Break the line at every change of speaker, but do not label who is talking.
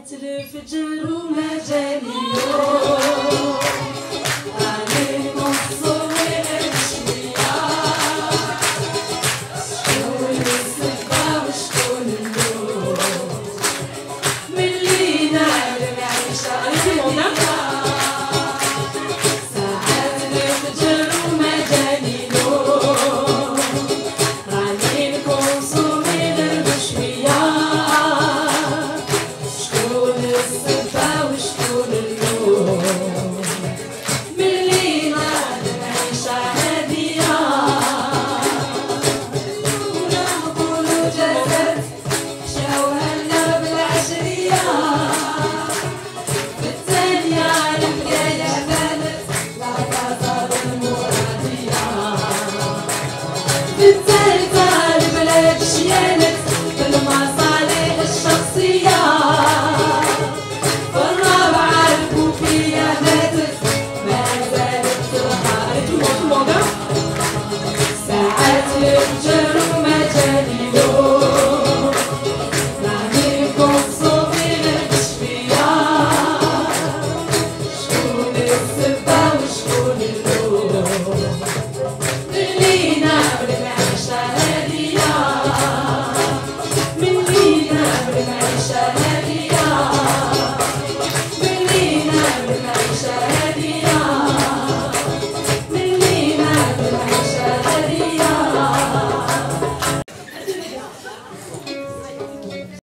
طلعت الفجر وما جاني نوم Little